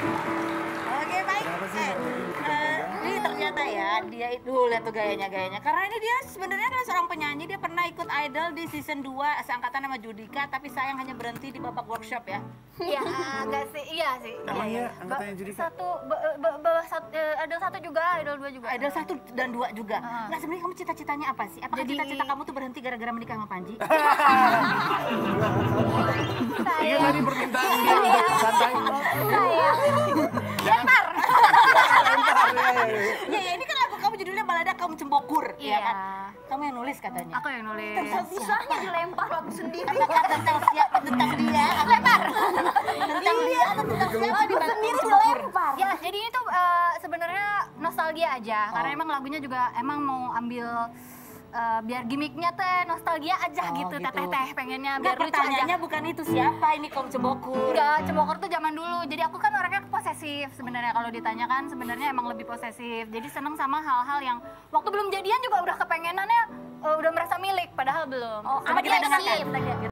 Oke baik. Eh, eh, ini ternyata ya dia itu lihat tuh gayanya gayanya. Karena ini dia sebenarnya adalah seorang penyanyi. Dia pernah ikut Idol di season 2 seangkatan sama Judika, tapi sayang hanya berhenti di babak workshop ya. Iya, enggak sih, iya sih. Emang iya, iya, angkatannya Judika? Satu, satu, eh, idol satu juga, idol dua juga. Idol satu dan dua juga. Ah. Nah sebenarnya kamu cita-citanya apa sih? Apakah cita-cita kamu tuh berhenti gara-gara menikah sama Panji? Iya tadi permintaan dia untuk santai. Jangan. ya, ya ini kan lagu kamu judulnya balada kaum cembokur, Iya. ya kan? Kamu yang nulis katanya. Aku yang nulis. Bisanya dilempar lagu sendiri. Apakah tentang siapa tentang dia? Lempar. tentang dia atau tentang siapa di Sendiri cembokur? dilempar. Ya, jadi itu eh, sebenarnya nostalgia aja. Karena Oh. emang lagunya juga emang mau ambil eh, biar gimmicknya teh nostalgia aja Oh, gitu, gitu. teteh-teh pengennya Enggak, biar lucu aja. pertanyaannya bukan itu siapa ini kaum cembokur. Enggak, cembokur tuh zaman dulu. Jadi aku kan orangnya posesif sebenarnya kalau ditanyakan sebenarnya emang lebih posesif. Jadi seneng sama hal-hal yang waktu belum jadian juga udah kepengenannya eh, udah merasa milik padahal belum. Oh, Coba kita. Kita, kita